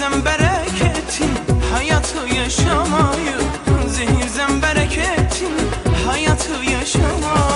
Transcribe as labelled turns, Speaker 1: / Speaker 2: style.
Speaker 1: Zehirden bereketin hayatı yaşamayı Zehirden bereketin hayatı yaşamayı.